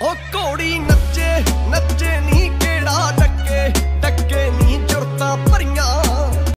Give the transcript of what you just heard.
怒りが